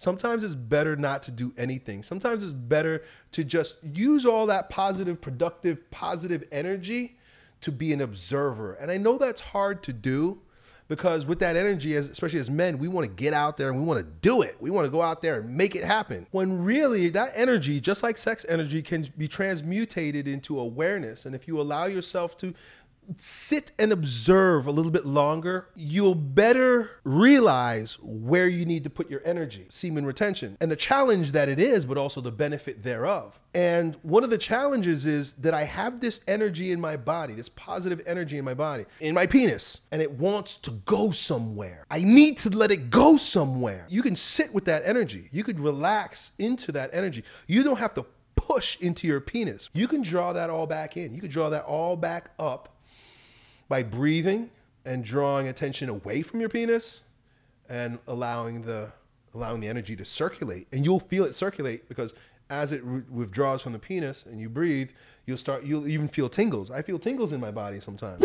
Sometimes it's better not to do anything. Sometimes it's better to just use all that positive, productive, positive energy to be an observer. And I know that's hard to do because with that energy, as, especially as men, we want to get out there and we want to do it. We want to go out there and make it happen. When really that energy, just like sex energy, can be transmutated into awareness. And if you allow yourself to sit and observe a little bit longer, you'll better realize where you need to put your energy, semen retention, and the challenge that it is, but also the benefit thereof. And one of the challenges is that I have this energy in my body, this positive energy in my body, in my penis, and it wants to go somewhere. I need to let it go somewhere. You can sit with that energy, you could relax into that energy. You don't have to push into your penis. You can draw that all back in. You can draw that all back up by breathing and drawing attention away from your penis and allowing the allowing the energy to circulate. And you'll feel it circulate because as it re- withdraws from the penis and you breathe you'll start you'll even feel tingles. I feel tingles in my body sometimes